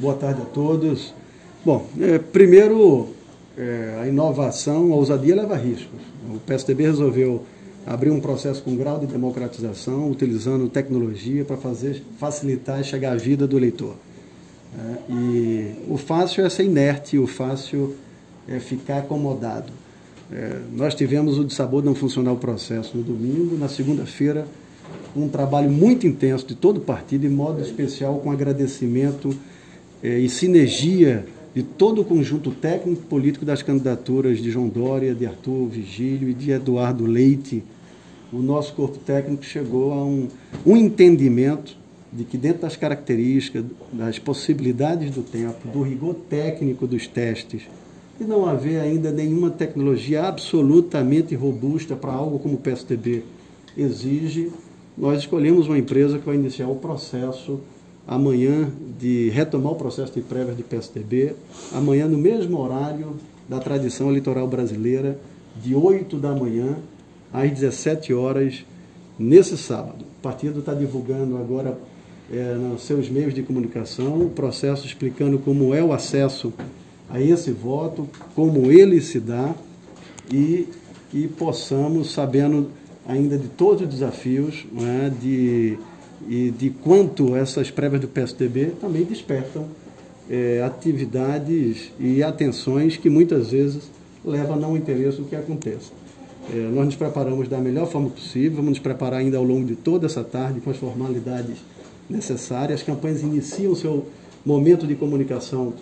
Boa tarde a todos. Bom, é, primeiro, é, a inovação, a ousadia leva riscos. O PSDB resolveu abrir um processo com grau de democratização, utilizando tecnologia para fazer facilitar e chegar à vida do eleitor. É, e o fácil é ser inerte, o fácil é ficar acomodado. É, nós tivemos o dissabor de não funcionar o processo no domingo, na segunda-feira, um trabalho muito intenso de todo o partido, em modo especial com agradecimento é, e sinergia de todo o conjunto técnico político das candidaturas de João Dória, de Arthur Vigílio e de Eduardo Leite. O nosso corpo técnico chegou a um, um entendimento de que dentro das características, das possibilidades do tempo, do rigor técnico dos testes, e não haver ainda nenhuma tecnologia absolutamente robusta para algo como o PSTB exige, nós escolhemos uma empresa que vai iniciar o processo amanhã de retomar o processo de prévias de PSDB, amanhã no mesmo horário da tradição eleitoral brasileira, de 8 da manhã às 17 horas, nesse sábado. O partido está divulgando agora é, nos seus meios de comunicação o processo explicando como é o acesso a esse voto, como ele se dá e que possamos, sabendo ainda de todos os desafios, é, de e de quanto essas prévias do PSDB também despertam é, atividades e atenções que muitas vezes levam a não interesse do que aconteça. É, nós nos preparamos da melhor forma possível, vamos nos preparar ainda ao longo de toda essa tarde com as formalidades necessárias. As campanhas iniciam seu momento de comunicação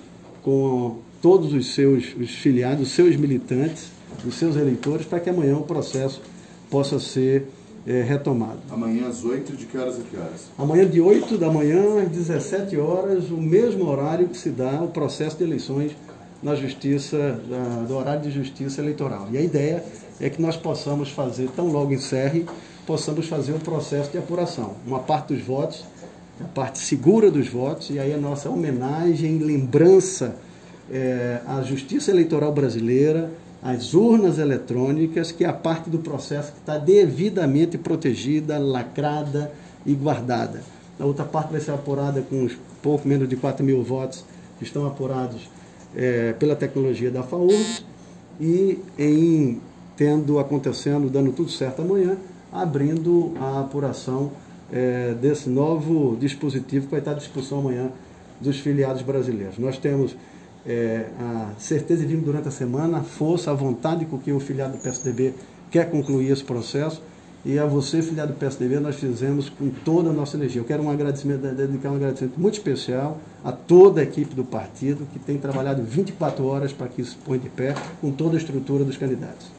com todos os seus os filiados, os seus militantes, os seus eleitores, para que amanhã o processo possa ser é, retomado. Amanhã às 8, de que horas a que horas? Amanhã de 8 da manhã às 17 horas, o mesmo horário que se dá o processo de eleições na justiça, da, do horário de justiça eleitoral. E a ideia é que nós possamos fazer, tão logo encerre, possamos fazer um processo de apuração. Uma parte dos votos, a parte segura dos votos, e aí a nossa homenagem, lembrança é, à justiça eleitoral brasileira, as urnas eletrônicas, que é a parte do processo que está devidamente protegida, lacrada e guardada. A outra parte vai ser apurada com uns pouco menos de 4 mil votos que estão apurados é, pela tecnologia da FAURS e em tendo acontecendo, dando tudo certo amanhã, abrindo a apuração é, desse novo dispositivo que vai estar à discussão amanhã dos filiados brasileiros. Nós temos é, a certeza e vimos durante a semana, a força, a vontade com que o filiado do PSDB quer concluir esse processo. E a você, filiado do PSDB, nós fizemos com toda a nossa energia. Eu quero um agradecimento, dedicar um agradecimento muito especial a toda a equipe do partido, que tem trabalhado 24 horas para que isso ponha de pé, com toda a estrutura dos candidatos.